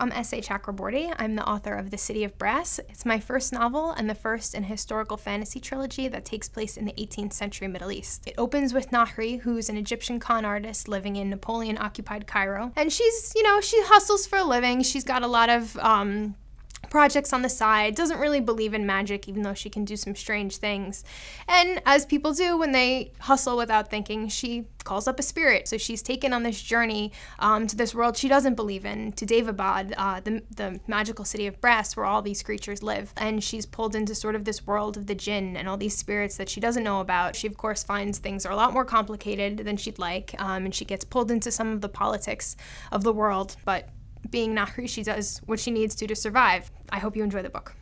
I'm S.A. Chakraborty. I'm the author of The City of Brass. It's my first novel and the first in a historical fantasy trilogy that takes place in the 18th century Middle East. It opens with Nahri, who's an Egyptian con artist living in Napoleon occupied Cairo. And she's, you know, she hustles for a living. She's got a lot of, um, projects on the side, doesn't really believe in magic, even though she can do some strange things. And as people do when they hustle without thinking, she calls up a spirit. So she's taken on this journey um, to this world she doesn't believe in, to Daevabad, uh, the, the magical city of brass where all these creatures live. And she's pulled into sort of this world of the jinn and all these spirits that she doesn't know about. She, of course, finds things are a lot more complicated than she'd like, um, and she gets pulled into some of the politics of the world. But being Nahri, she does what she needs to to survive. I hope you enjoy the book.